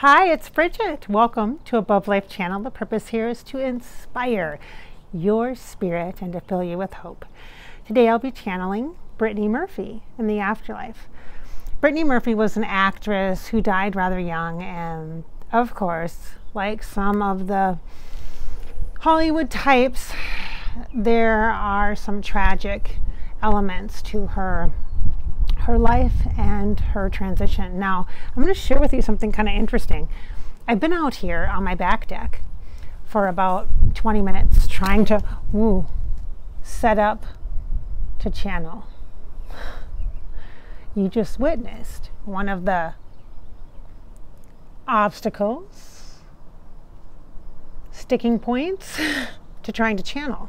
Hi, it's Bridget. Welcome to Above Life channel. The purpose here is to inspire your spirit and to fill you with hope. Today I'll be channeling Brittany Murphy in the afterlife. Brittany Murphy was an actress who died rather young and of course, like some of the Hollywood types, there are some tragic elements to her her life and her transition. Now, I'm going to share with you something kind of interesting. I've been out here on my back deck for about 20 minutes trying to woo, set up to channel. You just witnessed one of the obstacles, sticking points to trying to channel.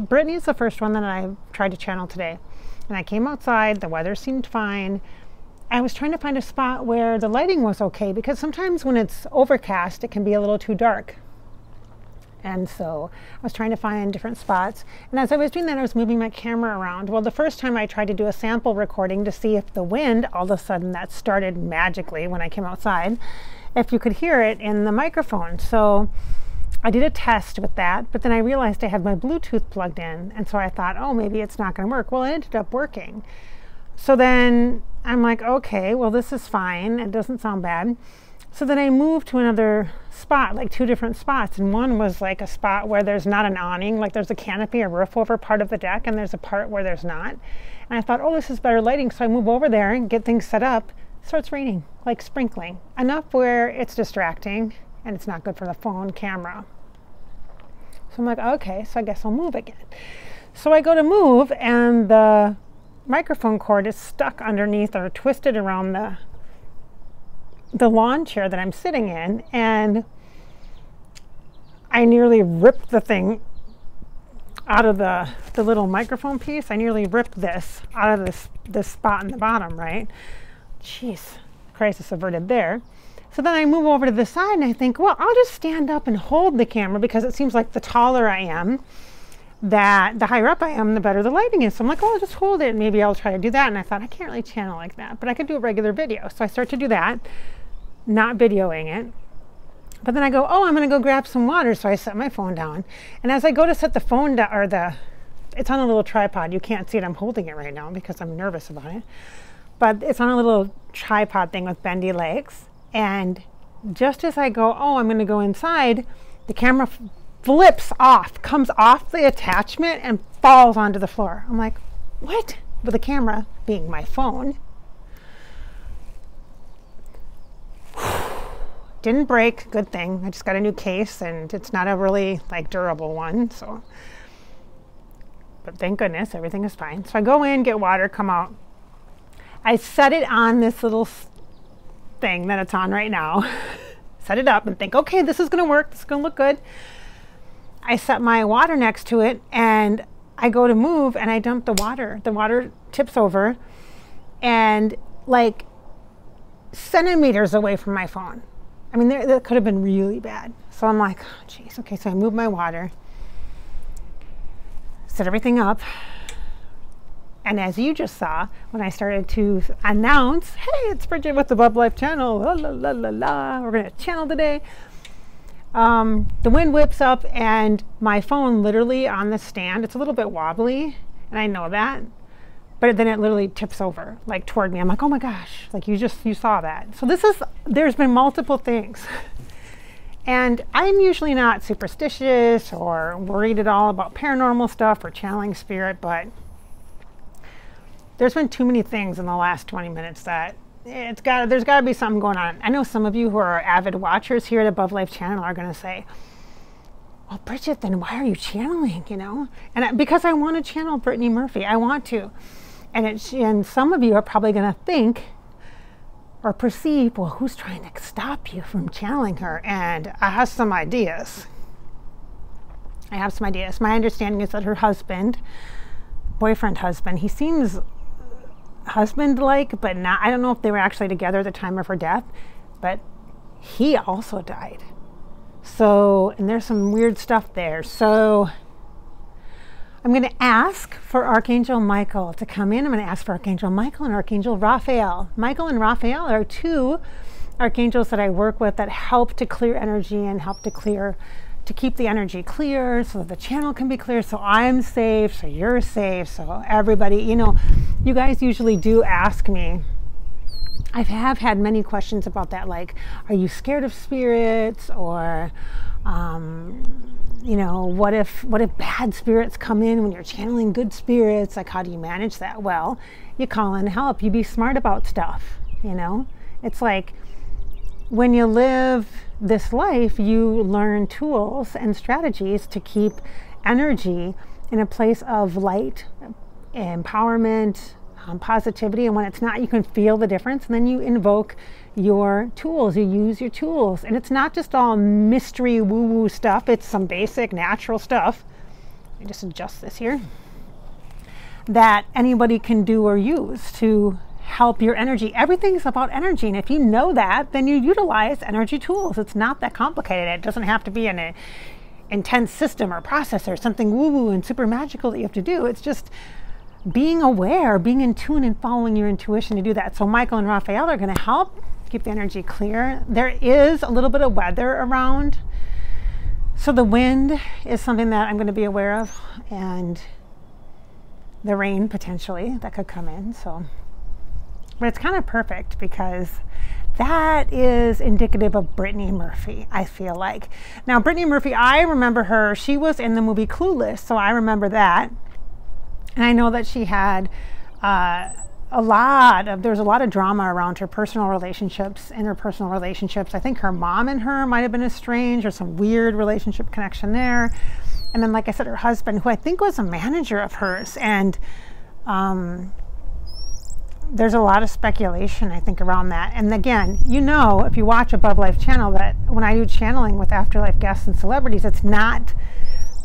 Brittany is the first one that I tried to channel today. And I came outside, the weather seemed fine. I was trying to find a spot where the lighting was okay because sometimes when it's overcast, it can be a little too dark. And so I was trying to find different spots. And as I was doing that, I was moving my camera around. Well, the first time I tried to do a sample recording to see if the wind, all of a sudden that started magically when I came outside, if you could hear it in the microphone. So I did a test with that, but then I realized I had my Bluetooth plugged in. And so I thought, oh, maybe it's not going to work. Well, it ended up working. So then I'm like, okay, well, this is fine. It doesn't sound bad. So then I moved to another spot, like two different spots. And one was like a spot where there's not an awning, like there's a canopy or roof over part of the deck, and there's a part where there's not. And I thought, oh, this is better lighting. So I move over there and get things set up. Starts raining, like sprinkling, enough where it's distracting and it's not good for the phone camera. So I'm like, okay, so I guess I'll move again. So I go to move and the microphone cord is stuck underneath or twisted around the the lawn chair that I'm sitting in and I nearly ripped the thing out of the, the little microphone piece. I nearly ripped this out of this, this spot in the bottom, right? Jeez, crisis averted there. So then I move over to the side and I think, well, I'll just stand up and hold the camera because it seems like the taller I am, that the higher up I am, the better the lighting is. So I'm like, oh, I'll just hold it and maybe I'll try to do that. And I thought, I can't really channel like that, but I could do a regular video. So I start to do that, not videoing it. But then I go, oh, I'm going to go grab some water. So I set my phone down. And as I go to set the phone down, or the, it's on a little tripod. You can't see it. I'm holding it right now because I'm nervous about it. But it's on a little tripod thing with bendy legs. And just as I go, oh, I'm going to go inside, the camera flips off, comes off the attachment and falls onto the floor. I'm like, what? With the camera being my phone. Didn't break, good thing. I just got a new case and it's not a really like durable one, so. But thank goodness, everything is fine. So I go in, get water, come out. I set it on this little thing that it's on right now, set it up and think, okay, this is going to work. This is to look good. I set my water next to it and I go to move and I dump the water. The water tips over and like centimeters away from my phone. I mean, there, that could have been really bad. So I'm like, oh, jeez, oh, okay. So I move my water, set everything up, and as you just saw, when I started to announce, hey, it's Bridget with the Above Life channel, la la la la la, we're to channel today. Um, the wind whips up and my phone literally on the stand, it's a little bit wobbly, and I know that, but then it literally tips over like toward me. I'm like, oh my gosh, like you just, you saw that. So this is, there's been multiple things. And I'm usually not superstitious or worried at all about paranormal stuff or channeling spirit, but there's been too many things in the last 20 minutes that it's got there's got to be something going on. I know some of you who are avid watchers here at Above Life Channel are going to say, "Well, Bridget, then why are you channeling?" You know, and I, because I want to channel Brittany Murphy, I want to, and it and some of you are probably going to think or perceive, well, who's trying to stop you from channeling her? And I have some ideas. I have some ideas. My understanding is that her husband, boyfriend husband, he seems husband like, but not, I don't know if they were actually together at the time of her death, but he also died. So, and there's some weird stuff there. So, I'm going to ask for Archangel Michael to come in. I'm going to ask for Archangel Michael and Archangel Raphael. Michael and Raphael are two archangels that I work with that help to clear energy and help to clear to keep the energy clear so that the channel can be clear so I'm safe, so you're safe, so everybody, you know, you guys usually do ask me. I have had many questions about that, like, are you scared of spirits? Or, um, you know, what if what if bad spirits come in when you're channeling good spirits? Like, how do you manage that? Well, you call in help. You be smart about stuff. You know, it's like when you live this life, you learn tools and strategies to keep energy in a place of light, empowerment, um, positivity. And when it's not, you can feel the difference. And then you invoke your tools, you use your tools. And it's not just all mystery woo woo stuff, it's some basic natural stuff. Let me just adjust this here that anybody can do or use to help your energy. Everything's about energy. And if you know that, then you utilize energy tools. It's not that complicated. It doesn't have to be an intense system or process or something woo woo and super magical that you have to do. It's just being aware, being in tune, and following your intuition to do that. So, Michael and Raphael are going to help keep the energy clear. There is a little bit of weather around. So, the wind is something that I'm going to be aware of, and the rain potentially that could come in. So, but it's kind of perfect because that is indicative of Brittany Murphy, I feel like. Now, Brittany Murphy, I remember her, she was in the movie Clueless, so I remember that. And I know that she had uh, a lot of, there's a lot of drama around her personal relationships, interpersonal relationships. I think her mom and her might have been estranged or some weird relationship connection there. And then, like I said, her husband, who I think was a manager of hers. And, um, there's a lot of speculation, I think, around that. And again, you know, if you watch Above Life channel, that when I do channeling with afterlife guests and celebrities, it's not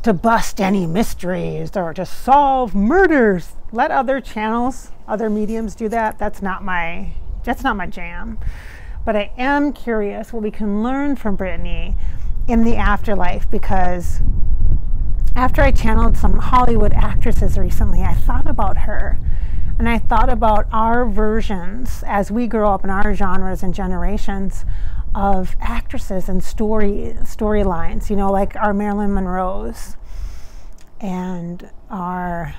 to bust any mysteries or to solve murders. Let other channels, other mediums do that. That's not my that's not my jam. But I am curious what we can learn from Brittany in the afterlife because after I channeled some Hollywood actresses recently, I thought about her and I thought about our versions as we grow up in our genres and generations of actresses and story storylines, you know, like our Marilyn Monroe's and our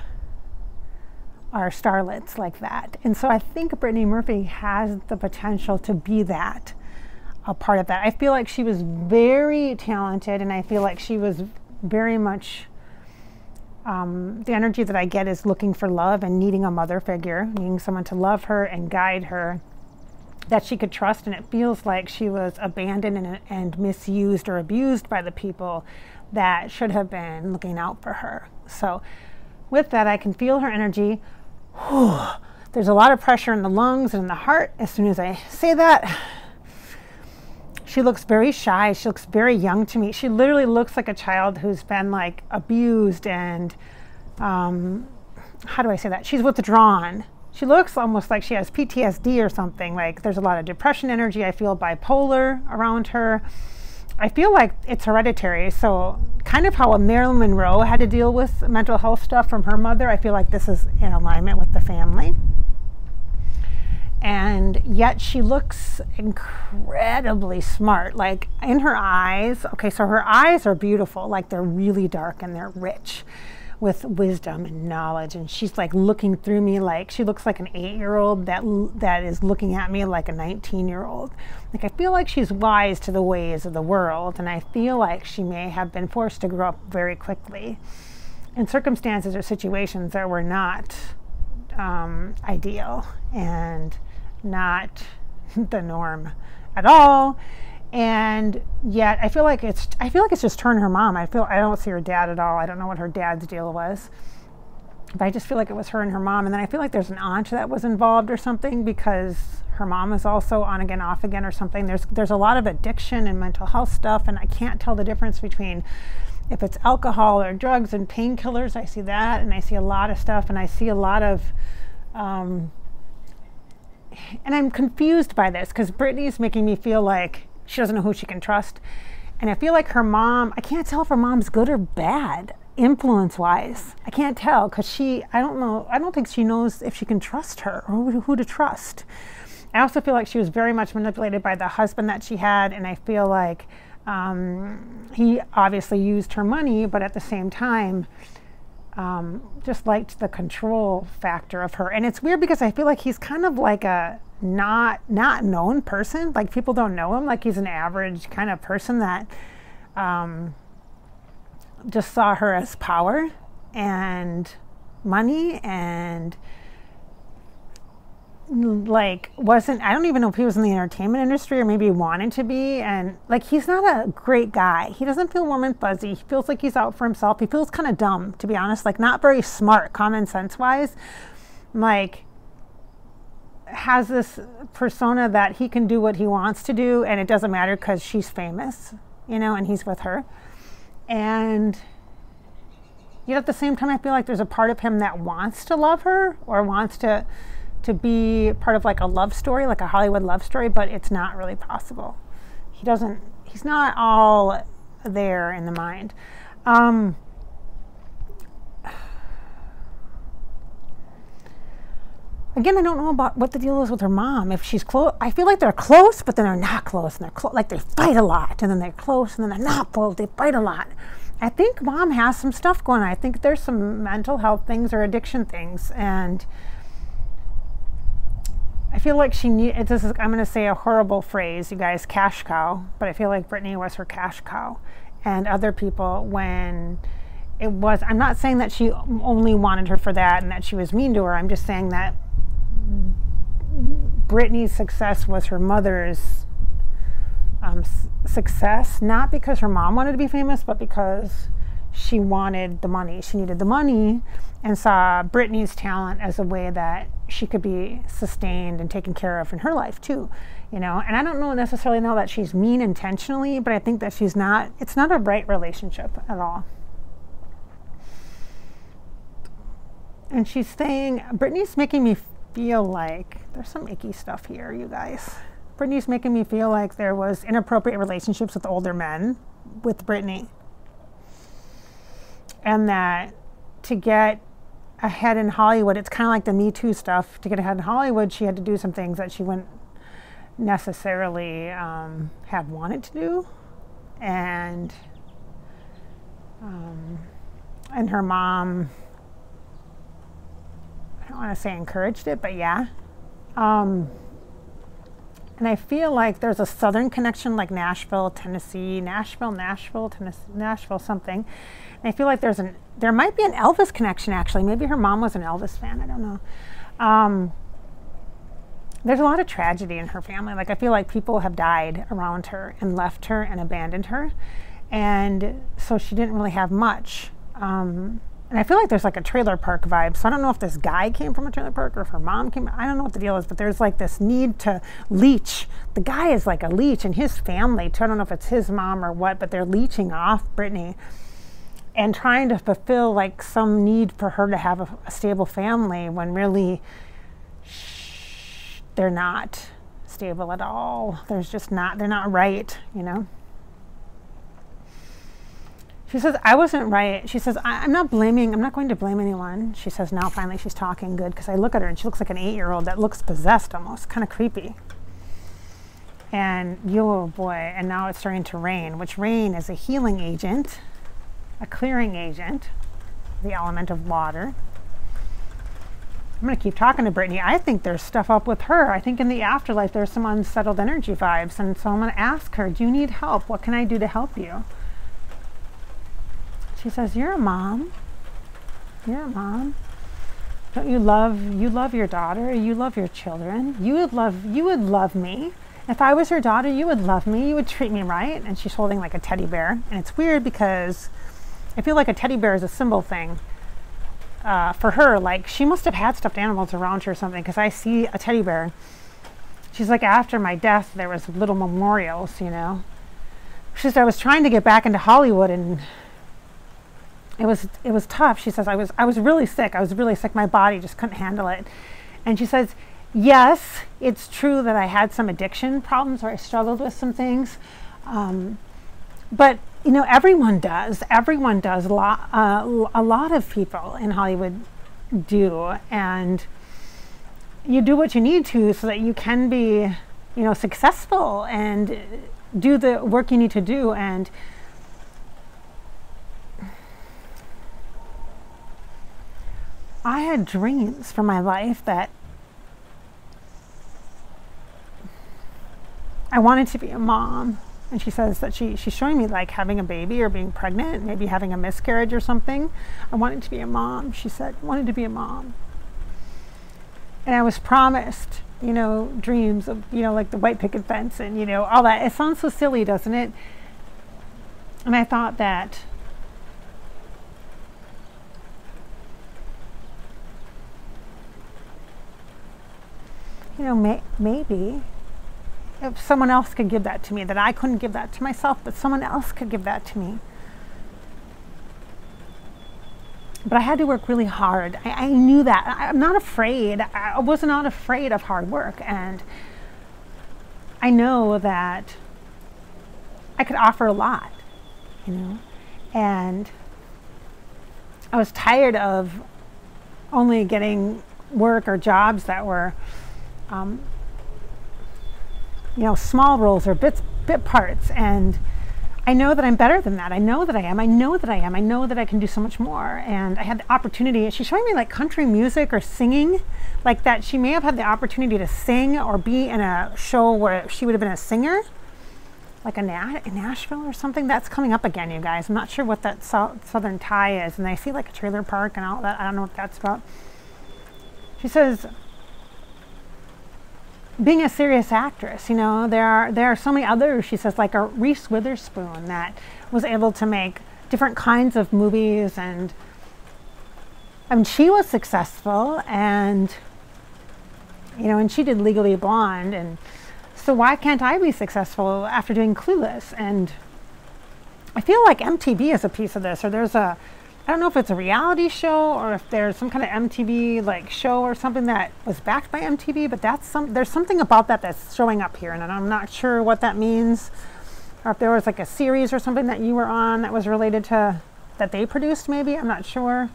our starlets like that. And so I think Brittany Murphy has the potential to be that, a part of that. I feel like she was very talented and I feel like she was very much um, the energy that I get is looking for love and needing a mother figure, needing someone to love her and guide her that she could trust. And it feels like she was abandoned and, and misused or abused by the people that should have been looking out for her. So, with that, I can feel her energy. Whew. There's a lot of pressure in the lungs and in the heart as soon as I say that. She looks very shy. She looks very young to me. She literally looks like a child who's been like abused and um, how do I say that? She's withdrawn. She looks almost like she has PTSD or something. Like there's a lot of depression energy. I feel bipolar around her. I feel like it's hereditary. So, kind of how a Marilyn Monroe had to deal with mental health stuff from her mother, I feel like this is in alignment with the family and yet she looks incredibly smart like in her eyes. Okay so her eyes are beautiful like they're really dark and they're rich with wisdom and knowledge. And she's like looking through me like she looks like an 8-year-old that that is looking at me like a 19-year-old like I feel like she's wise to the ways of the world and I feel like she may have been forced to grow up very quickly. In circumstances or situations that were not um, ideal. And not the norm at all. And yet I feel like it's I feel like it's just her and her mom. I feel I don't see her dad at all. I don't know what her dad's deal was. But I just feel like it was her and her mom. And then I feel like there's an aunt that was involved or something because her mom is also on again, off again or something. There's there's a lot of addiction and mental health stuff, and I can't tell the difference between if it's alcohol or drugs and painkillers. I see that, and I see a lot of stuff, and I see a lot of um, and I'm confused by this because Brittany's making me feel like she doesn't know who she can trust. And I feel like her mom, I can't tell if her mom's good or bad influence wise. I can't tell because she, I don't know, I don't think she knows if she can trust her or who, who to trust. I also feel like she was very much manipulated by the husband that she had, and I feel like um, he obviously used her money, but at the same time, um, just liked the control factor of her. And it's weird because I feel like he's kind of like a not not known person. Like people don't know him. Like he's an average kind of person that um, just saw her as power and money and like wasn't I don't even know if he was in the entertainment industry or maybe wanted to be and like he's not a great guy. He doesn't feel warm and fuzzy. He feels like he's out for himself. He feels kind of dumb to be honest, like not very smart common sense wise. Like has this persona that he can do what he wants to do and it doesn't matter cuz she's famous, you know, and he's with her. And yet at the same time I feel like there's a part of him that wants to love her or wants to to be part of like a love story, like a Hollywood love story, but it's not really possible. He doesn't, he's not all there in the mind. Um, again, I don't know about what the deal is with her mom. If she's close, I feel like they're close, but then they're not close, and they're close, like they fight a lot, and then they're close, and then they're not close. They fight a lot. I think mom has some stuff going on. I think there's some mental health things or addiction things, and I feel like she need. This is, I'm going to say a horrible phrase, you guys, cash cow. But I feel like Brittany was her cash cow, and other people when it was. I'm not saying that she only wanted her for that and that she was mean to her. I'm just saying that Brittany's success was her mother's um, success, not because her mom wanted to be famous, but because she wanted the money. She needed the money and saw Brittany's talent as a way that she could be sustained and taken care of in her life too. You know, and I don't know necessarily know that she's mean intentionally, but I think that she's not it's not a right relationship at all. And she's saying brittany's making me feel like there's some icky stuff here, you guys. brittany's making me feel like there was inappropriate relationships with older men with brittany and that to get ahead in Hollywood, it's kind of like the Me Too stuff. To get ahead in Hollywood, she had to do some things that she wouldn't necessarily um, have wanted to do, and um, and her mom. I don't want to say encouraged it, but yeah. Um, and I feel like there's a southern connection, like Nashville, Tennessee, Nashville, Nashville, Tennessee, Nashville, something and I feel like there's an there might be an Elvis connection actually. Maybe her mom was an Elvis fan. I don't know. Um, there's a lot of tragedy in her family. Like I feel like people have died around her and left her and abandoned her, and so she didn't really have much. Um, and I feel like there's like a trailer park vibe. So I don't know if this guy came from a trailer park or if her mom came. I don't know what the deal is, but there's like this need to leech. The guy is like a leech, and his family. Too, I don't know if it's his mom or what, but they're leeching off Brittany and trying to fulfill like some need for her to have a, a stable family when really they're not stable at all. There's just not, they're not right, you know? She says, I wasn't right. She says, I, am not blaming, I'm not going to blame anyone. She says, now finally she's talking good because I look at her and she looks like an eight year old that looks possessed almost, kind of creepy. And you, oh boy, and now it's starting to rain, which rain is a healing agent a clearing agent, the element of water. I'm going to keep talking to Brittany. I think there's stuff up with her. I think in the afterlife there's some unsettled energy vibes. And so I'm going to ask her, Do you need help? What can I do to help you? She says, You're a mom. You're a mom. Don't you love you love your daughter? You love your children. You would love you would love me. If I was your daughter, you would love me. You would treat me right. And she's holding like a teddy bear. And it's weird because I feel like a teddy bear is a symbol thing uh, for her. Like she must have had stuffed animals around her or something because I see a teddy bear. She's like, after my death, there was little memorials, you know. She said, I was trying to get back into Hollywood and it was it was tough. She says, I was I was really sick. I was really sick. My body just couldn't handle it. And she says, yes, it's true that I had some addiction problems or I struggled with some things. Um, but you know, everyone does. Everyone does. A lot, uh, a lot of people in Hollywood do, and you do what you need to so that you can be, you know, successful and do the work you need to do and I had dreams for my life that I wanted to be a mom. And she says that she, she's showing me like having a baby or being pregnant, maybe having a miscarriage or something. I wanted to be a mom. She said, wanted to be a mom. And I was promised, you know, dreams of, you know, like the white picket fence and, you know, all that. It sounds so silly, doesn't it? And I thought that you know, may, maybe if someone else could give that to me, that I couldn't give that to myself, but someone else could give that to me. But I had to work really hard. I, I knew that. I, I'm not afraid. I was not afraid of hard work. And I know that I could offer a lot, you know. And I was tired of only getting work or jobs that were um, you know, small roles or bits, bit parts. And I know that I'm better than that. I know that I am. I know that I am. I know that I can do so much more. And I had the opportunity. She's showing me like country music or singing, like that. She may have had the opportunity to sing or be in a show where she would have been a singer, like a Na- in Nashville or something. That's coming up again, you guys. I'm not sure what that so- Southern tie is. And I see like a trailer park and all that. I don't know what that's about. She says, being a serious actress, you know, there are there are so many others. She says, like a Reese Witherspoon that was able to make different kinds of movies, and I mean, she was successful, and you know, and she did Legally Blonde, and so why can't I be successful after doing Clueless? And I feel like MTV is a piece of this, or there's a I don't know if it's a reality show or if there's some kind of MTV like show or something that was backed by MTV, but that's some there's something about that that's showing up here and I'm not sure what that means or if there was like a series or something that you were on that was related to that they produced maybe, I'm not sure.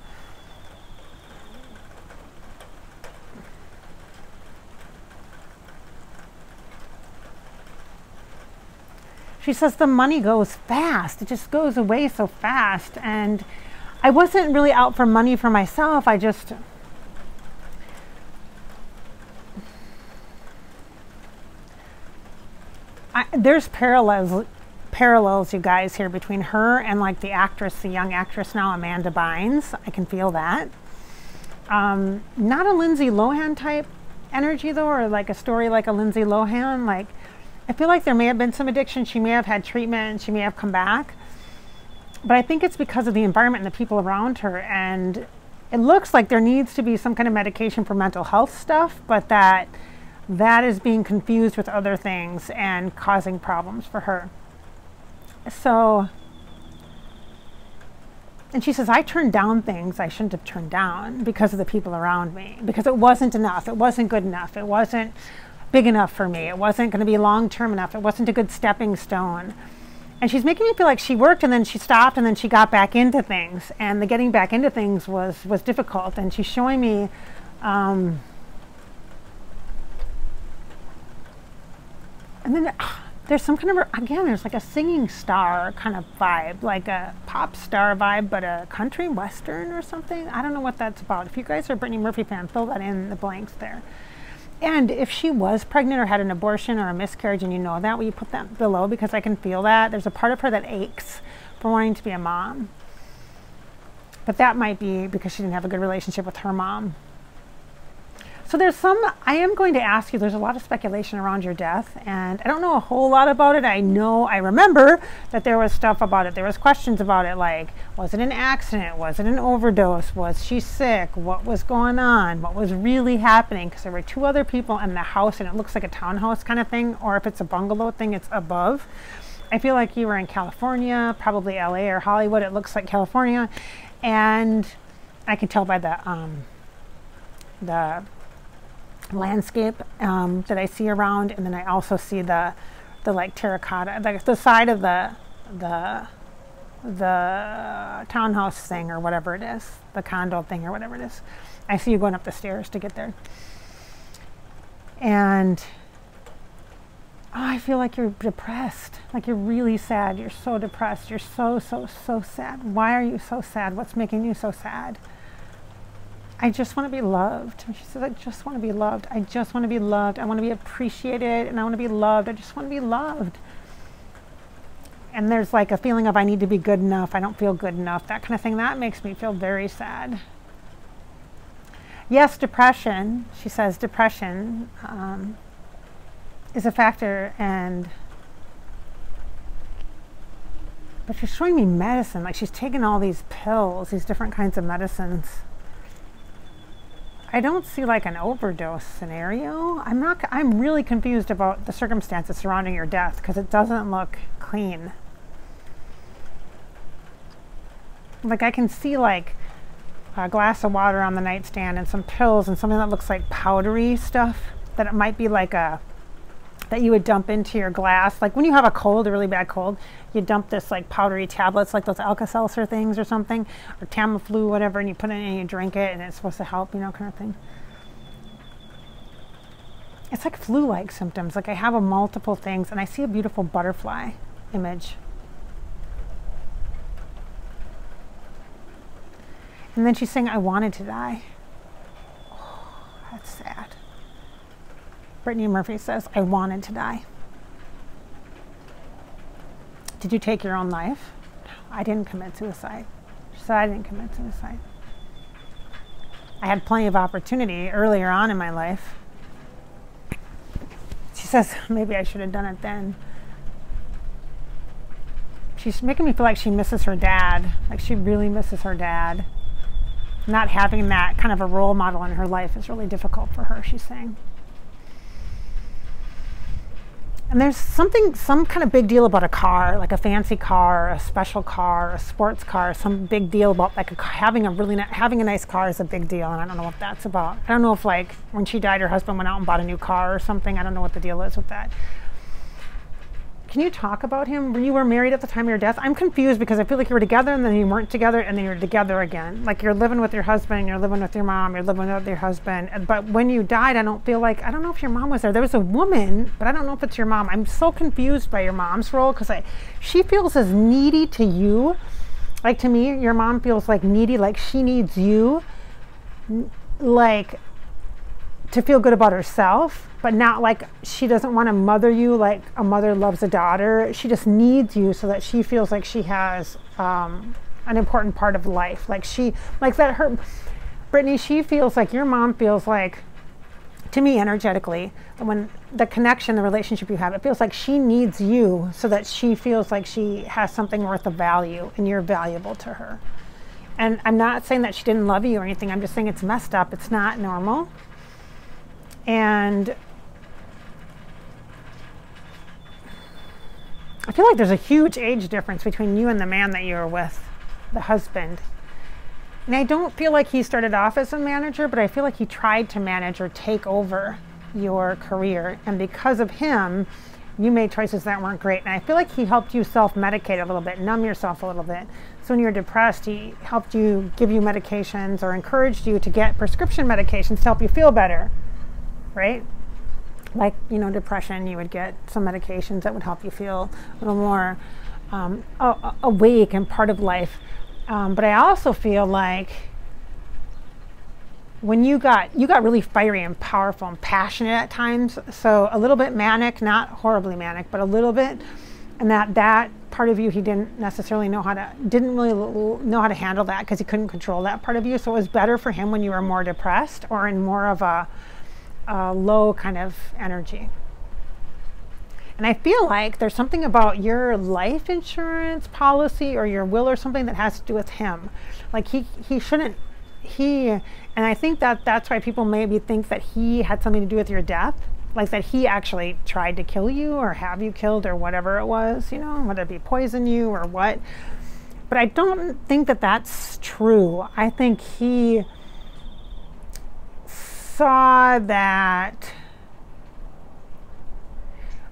She says the money goes fast. It just goes away so fast and I wasn't really out for money for myself. I just I, there's parallels parallels you guys here between her and like the actress the young actress now amanda bynes. I can feel that. Um, not a lindsay lohan type energy though or like a story like a lindsay lohan. Like i feel like there may have been some addiction. She may have had treatment she may have come back but I think it's because of the environment and the people around her. And it looks like there needs to be some kind of medication for mental health stuff, but that that is being confused with other things and causing problems for her. So, and she says, I turned down things I shouldn't have turned down because of the people around me, because it wasn't enough. It wasn't good enough. It wasn't big enough for me. It wasn't going to be long term enough. It wasn't a good stepping stone and she's making me feel like she worked and then she stopped and then she got back into things. And the getting back into things was was difficult. And she's showing me um, and then uh, there's some kind of again there's like a singing star kind of vibe like a pop star vibe but a country western or something. I don't know what that's about. If you guys are brittany murphy fan fill that in the blanks there and if she was pregnant or had an abortion or a miscarriage and you know that, will you put that below? Because I can feel that. There's a part of her that aches for wanting to be a mom. But that might be because she didn't have a good relationship with her mom. So there's some, I am going to ask you, there's a lot of speculation around your death, and I don't know a whole lot about it. I know, I remember that there was stuff about it. There was questions about it, like, was it an accident? Was it an overdose? Was she sick? What was going on? What was really happening? Because there were two other people in the house, and it looks like a townhouse kind of thing, or if it's a bungalow thing, it's above. I feel like you were in California, probably LA or Hollywood. It looks like California. And I can tell by the, um, the landscape um, that I see around, and then I also see the the like terracotta, the, the side of the the the townhouse thing or whatever it is, the condo thing or whatever it is. I see you going up the stairs to get there. And oh, I feel like you're depressed. Like you're really sad. You're so depressed. You're so, so, so sad. Why are you so sad? What's making you so sad? I just want to be loved. She says, I just want to be loved. I just want to be loved. I want to be appreciated and I want to be loved. I just want to be loved. And there's like a feeling of I need to be good enough. I don't feel good enough. That kind of thing. That makes me feel very sad. Yes, depression, she says, depression um, is a factor and but she's showing me medicine like she's taking all these pills these different kinds of medicines I don't see like an overdose scenario. I'm not, I'm really confused about the circumstances surrounding your death because it doesn't look clean. Like I can see like a glass of water on the nightstand and some pills and something that looks like powdery stuff that it might be like a that you would dump into your glass. Like when you have a cold, a really bad cold, you dump this like powdery tablets, like those Alka-Seltzer things or something, or Tamiflu, whatever, and you put it in and you drink it, and it's supposed to help, you know, kind of thing. It's like flu-like symptoms. Like I have a multiple things, and I see a beautiful butterfly image. And then she's saying, I wanted to die. Oh, that's sad. Brittany Murphy says, I wanted to die. Did you take your own life? I didn't commit suicide. She said, I didn't commit suicide. I had plenty of opportunity earlier on in my life. She says, maybe I should have done it then. She's making me feel like she misses her dad, like she really misses her dad. Not having that kind of a role model in her life is really difficult for her, she's saying. And there's something, some kind of big deal about a car, like a fancy car, a special car, a sports car, some big deal about like a, having a really, having a nice car is a big deal. And I don't know what that's about. I don't know if like when she died, her husband went out and bought a new car or something. I don't know what the deal is with that. Can you talk about him? When you were married at the time of your death? I'm confused because I feel like you were together and then you weren't together and then you're together again. Like you're living with your husband, you're living with your mom, you're living with your husband. But when you died, I don't feel like, I don't know if your mom was there. There was a woman, but I don't know if it's your mom. I'm so confused by your mom's role because I, she feels as needy to you. Like to me, your mom feels like needy, like she needs you. Like to feel good about herself, but not like she doesn't want to mother you like a mother loves a daughter. She just needs you so that she feels like she has um, an important part of life. Like she, like that her, Brittany, she feels like your mom feels like, to me energetically, when the connection, the relationship you have, it feels like she needs you so that she feels like she has something worth of value and you're valuable to her. And I'm not saying that she didn't love you or anything. I'm just saying it's messed up. It's not normal. And I feel like there's a huge age difference between you and the man that you're with, the husband. And I don't feel like he started off as a manager, but I feel like he tried to manage or take over your career. And because of him, you made choices that weren't great. And I feel like he helped you self medicate a little bit, numb yourself a little bit. So when you're depressed, he helped you give you medications or encouraged you to get prescription medications to help you feel better right? Like, you know, depression, you would get some medications that would help you feel a little more um, awake and part of life. Um, but I also feel like when you got you got really fiery and powerful and passionate at times so a little bit manic not horribly manic but a little bit and that that part of you he didn't necessarily know how to didn't really know how to handle that because he couldn't control that part of you so it was better for him when you were more depressed or in more of a uh, low kind of energy. And I feel like there's something about your life insurance policy or your will or something that has to do with him. Like he, he shouldn't, he, and I think that that's why people maybe think that he had something to do with your death. Like that he actually tried to kill you or have you killed or whatever it was, you know, whether it be poison you or what. But I don't think that that's true. I think he saw that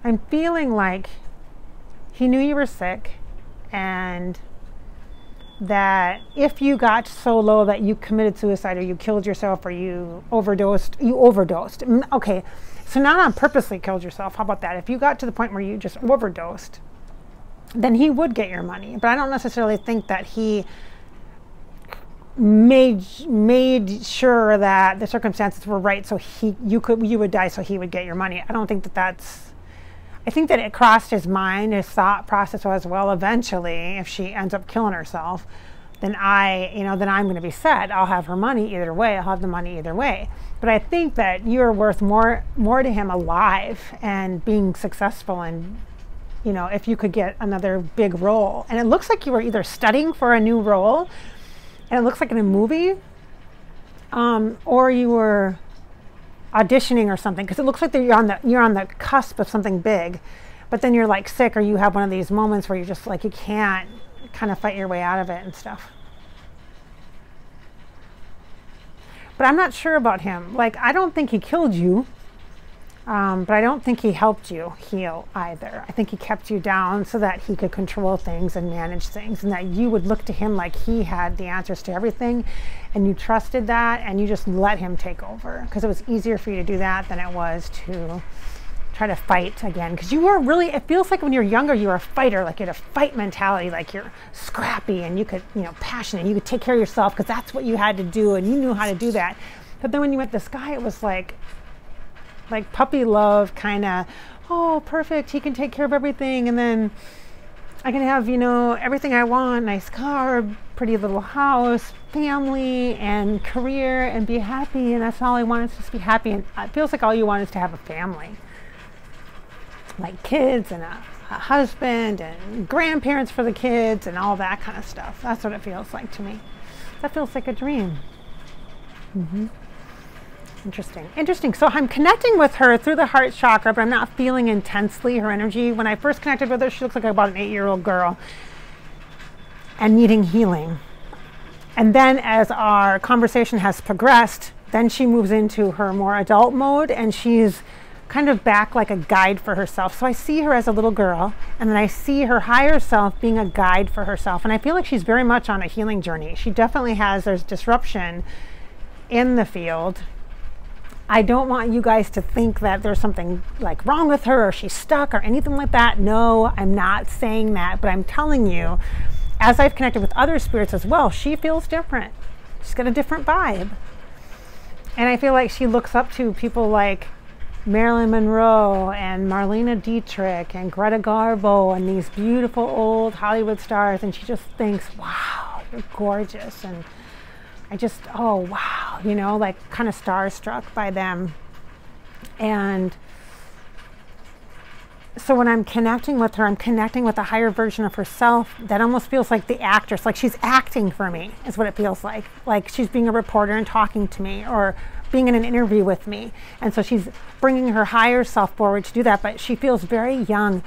I'm feeling like he knew you were sick and that if you got so low that you committed suicide or you killed yourself or you overdosed, you overdosed. Mm, okay, So not on purposely killed yourself. How about that? If you got to the point where you just overdosed, then he would get your money. But I don't necessarily think that he made made sure that the circumstances were right so he you could you would die so he would get your money. I don't think that that's I think that it crossed his mind, his thought process was, well, eventually, if she ends up killing herself, then I, you know, then I'm going to be set. I'll have her money either way. I'll have the money either way. But I think that you're worth more, more to him alive and being successful and, you know, if you could get another big role. And it looks like you were either studying for a new role, and it looks like in a movie, um, or you were auditioning or something because it looks like you're on the you're on the cusp of something big but then you're like sick or you have one of these moments where you're just like you can't kind of fight your way out of it and stuff. But i'm not sure about him. Like i don't think he killed you um, but I don't think he helped you heal either. I think he kept you down so that he could control things and manage things, and that you would look to him like he had the answers to everything, and you trusted that, and you just let him take over because it was easier for you to do that than it was to try to fight again. Because you were really, it feels like when you're younger, you were a fighter, like you had a fight mentality, like you're scrappy and you could, you know, passionate, you could take care of yourself because that's what you had to do, and you knew how to do that. But then when you met this guy, it was like, like puppy love kind of oh perfect he can take care of everything and then i can have you know everything i want nice car pretty little house family and career and be happy and that's all i want is just be happy. And it feels like all you want is to have a family. Like kids and a, a husband and grandparents for the kids and all that kind of stuff. That's what it feels like to me. That feels like a dream. Mm-hmm. Interesting. Interesting. So I'm connecting with her through the heart chakra, but I'm not feeling intensely her energy. When I first connected with her, she looks like about an eight year old girl and needing healing. And then as our conversation has progressed, then she moves into her more adult mode and she's kind of back like a guide for herself. So I see her as a little girl, and then I see her higher self being a guide for herself. And I feel like she's very much on a healing journey. She definitely has, there's disruption in the field I don't want you guys to think that there's something like wrong with her or she's stuck or anything like that. No, I'm not saying that, but I'm telling you, as I've connected with other spirits as well, she feels different. She's got a different vibe. And I feel like she looks up to people like Marilyn Monroe and Marlene Dietrich and Greta Garbo and these beautiful old Hollywood stars. And she just thinks, wow, you're gorgeous. And I just, oh, wow, you know, like kind of starstruck by them. And so when I'm connecting with her, I'm connecting with a higher version of herself that almost feels like the actress, like she's acting for me, is what it feels like. Like she's being a reporter and talking to me, or being in an interview with me. And so she's bringing her higher self forward to do that, but she feels very young.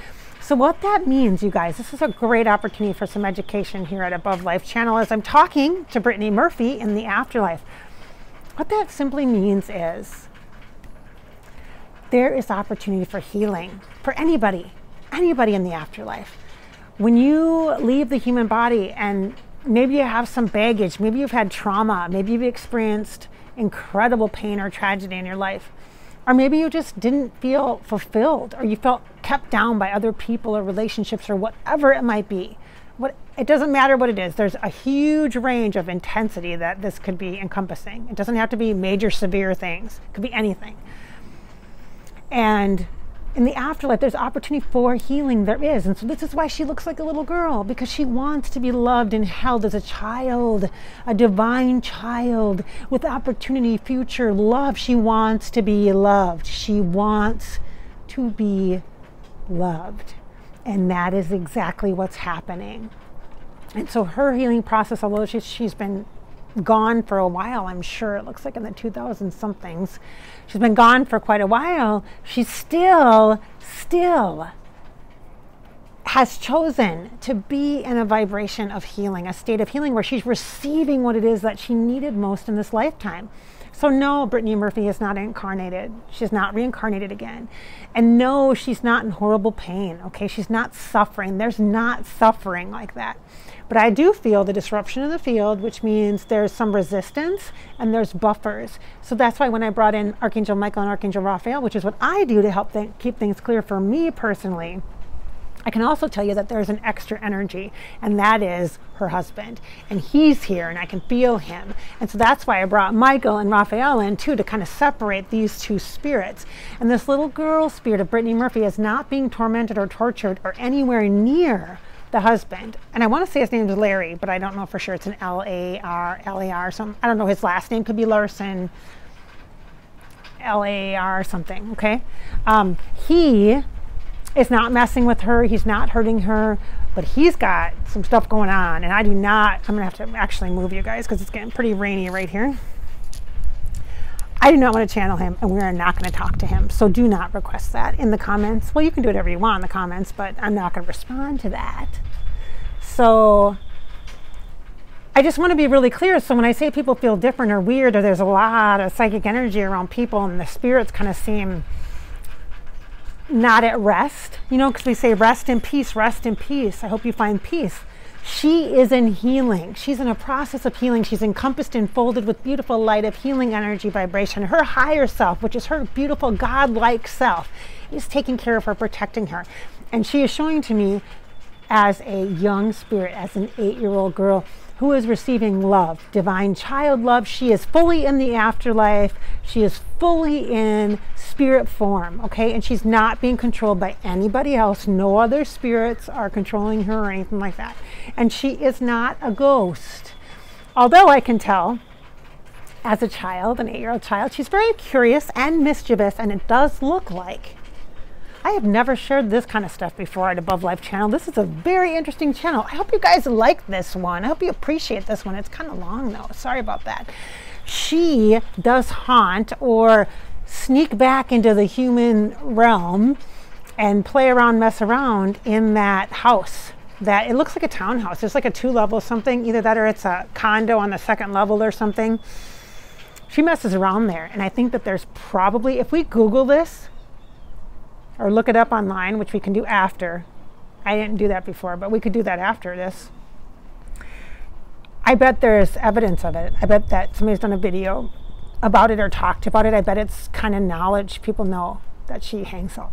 So, what that means, you guys, this is a great opportunity for some education here at Above Life Channel as I'm talking to Brittany Murphy in the afterlife. What that simply means is there is opportunity for healing for anybody, anybody in the afterlife. When you leave the human body and maybe you have some baggage, maybe you've had trauma, maybe you've experienced incredible pain or tragedy in your life or maybe you just didn't feel fulfilled, or you felt kept down by other people or relationships or whatever it might be. What, it doesn't matter what it is. There's a huge range of intensity that this could be encompassing. It doesn't have to be major, severe things. It could be anything. And in the afterlife, there's opportunity for healing. There is. And so this is why she looks like a little girl, because she wants to be loved and held as a child, a divine child with opportunity, future love. She wants to be loved. She wants to be loved. And that is exactly what's happening. And so her healing process, although she's, she's been gone for a while, I'm sure. It looks like in the 2000 somethings. She's been gone for quite a while. She still, still has chosen to be in a vibration of healing, a state of healing where she's receiving what it is that she needed most in this lifetime. So, no, Brittany Murphy is not incarnated. She's not reincarnated again. And no, she's not in horrible pain, okay? She's not suffering. There's not suffering like that. But I do feel the disruption in the field, which means there's some resistance and there's buffers. So that's why when I brought in Archangel Michael and Archangel Raphael, which is what I do to help th- keep things clear for me personally, I can also tell you that there's an extra energy, and that is her husband. And he's here, and I can feel him. And so that's why I brought Michael and Raphael in too to kind of separate these two spirits. And this little girl spirit of Brittany Murphy is not being tormented or tortured or anywhere near the husband. And I want to say his name is Larry, but I don't know for sure. It's an L A R L A R something. I don't know. His last name could be Larson. L A R something. Okay. Um, he is not messing with her. He's not hurting her, but he's got some stuff going on. And I do not, I'm to have to actually move you guys because it's getting pretty rainy right here. I do not want to channel him and we are not going to talk to him. So do not request that in the comments. Well, you can do whatever you want in the comments, but I'm not going to respond to that. So I just want to be really clear. So when I say people feel different or weird or there's a lot of psychic energy around people and the spirits kind of seem not at rest, you know, because we say rest in peace, rest in peace. I hope you find peace. She is in healing. She's in a process of healing. She's encompassed and folded with beautiful light of healing energy vibration. Her higher self, which is her beautiful God-like self, is taking care of her, protecting her. And she is showing to me as a young spirit, as an eight-year-old girl, who is receiving love, divine child love. She is fully in the afterlife. She is fully in spirit form, okay? And she's not being controlled by anybody else. No other spirits are controlling her or anything like that. And she is not a ghost. Although I can tell as a child, an eight year old child, she's very curious and mischievous, and it does look like I have never shared this kind of stuff before at Above Life channel. This is a very interesting channel. I hope you guys like this one. I hope you appreciate this one. It's kind of long though. Sorry about that. She does haunt or sneak back into the human realm and play around, mess around in that house that it looks like a townhouse. It's like a two level something, either that or it's a condo on the second level or something. She messes around there. And I think that there's probably, if we Google this, or look it up online, which we can do after. I didn't do that before, but we could do that after this. I bet there's evidence of it. I bet that somebody's done a video about it or talked about it. I bet it's kind of knowledge people know that she hangs out,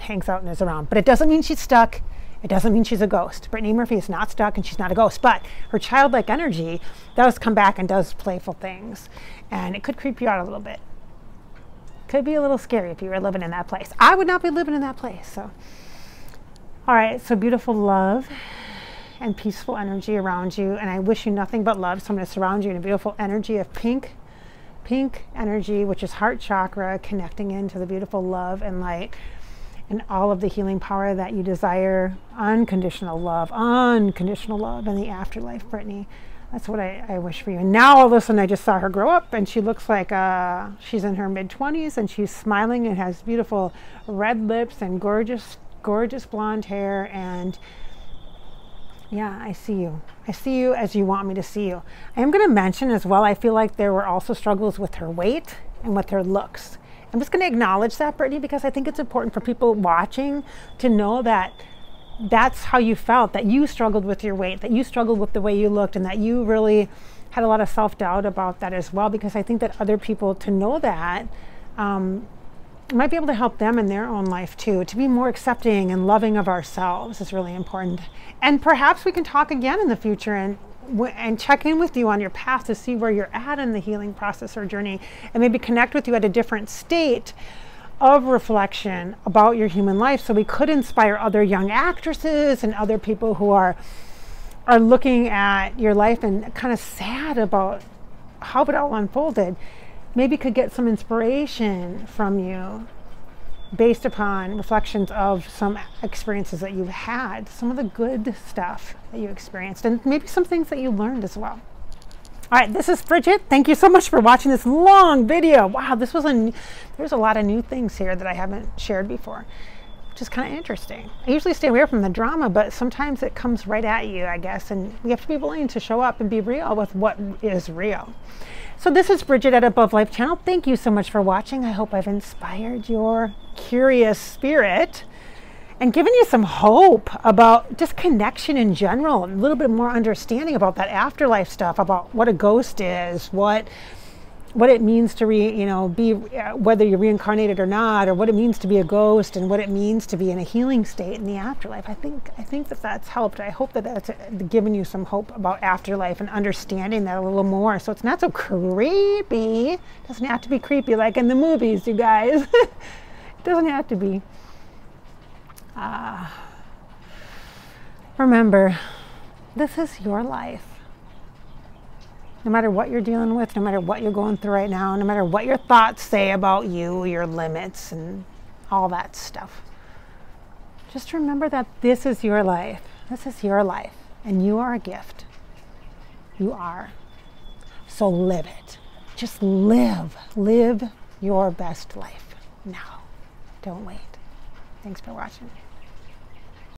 hangs out and is around. But it doesn't mean she's stuck. It doesn't mean she's a ghost. Brittany Murphy is not stuck and she's not a ghost, but her childlike energy does come back and does playful things. And it could creep you out a little bit could be a little scary if you were living in that place. I would not be living in that place. So, all right, so beautiful love and peaceful energy around you. And I wish you nothing but love. So I'm going to surround you in a beautiful energy of pink, pink energy, which is heart chakra, connecting into the beautiful love and light and all of the healing power that you desire. Unconditional love, unconditional love in the afterlife, Brittany. That's what I, I, wish for you. And now all of a sudden I just saw her grow up and she looks like uh, she's in her mid 20s and she's smiling and has beautiful red lips and gorgeous, gorgeous blonde hair. And yeah, I see you. I see you as you want me to see you. I am going to mention as well, I feel like there were also struggles with her weight and with her looks. I'm just going to acknowledge that, Brittany, because I think it's important for people watching to know that that's how you felt that you struggled with your weight, that you struggled with the way you looked, and that you really had a lot of self doubt about that as well. Because I think that other people to know that um, might be able to help them in their own life too. To be more accepting and loving of ourselves is really important. And perhaps we can talk again in the future and and check in with you on your path to see where you're at in the healing process or journey and maybe connect with you at a different state of reflection about your human life. So we could inspire other young actresses and other people who are are looking at your life and kind of sad about how it all unfolded maybe could get some inspiration from you based upon reflections of some experiences that you've had some of the good stuff that you experienced and maybe some things that you learned as well all right, this is Bridgette. Thank you so much for watching this long video. Wow, this was a, there's a lot of new things here that I haven't shared before, which is kind of interesting. I usually stay away from the drama, but sometimes it comes right at you, I guess, and we have to be willing to show up and be real with what is real. So this is Bridgette at Above Life channel. Thank you so much for watching. I hope I've inspired your curious spirit and giving you some hope about just connection in general, a little bit more understanding about that afterlife stuff, about what a ghost is, what what it means to re, you know be uh, whether you're reincarnated or not or what it means to be a ghost and what it means to be in a healing state in the afterlife. I think i think that that's helped. I hope that that's uh, given you some hope about afterlife and understanding that a little more. So it's not so creepy. It doesn't have to be creepy like in the movies you guys. It doesn't have to be uh, remember this is your life no matter what you're dealing with, no matter what you're going through right now, no matter what your thoughts say about you, your limits, and all that stuff. Just remember that this is your life. This is your life, and you are a gift. You are. So live it. Just live. Live your best life now. Don't wait. Thanks for watching.